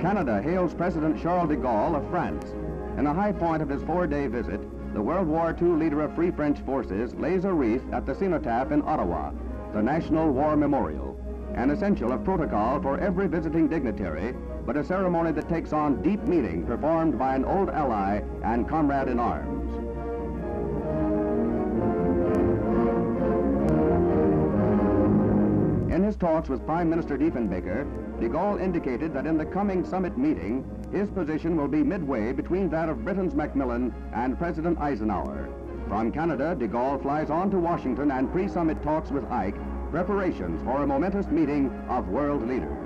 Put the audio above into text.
Canada hails President Charles de Gaulle of France. In the high point of his four-day visit, the World War II leader of Free French forces lays a wreath at the cenotaph in Ottawa, the National War Memorial, an essential of protocol for every visiting dignitary, but a ceremony that takes on deep meaning performed by an old ally and comrade in arms. His talks with Prime Minister Diefenbaker, de Gaulle indicated that in the coming summit meeting, his position will be midway between that of Britain's Macmillan and President Eisenhower. From Canada, de Gaulle flies on to Washington and pre-summit talks with Ike, preparations for a momentous meeting of world leaders.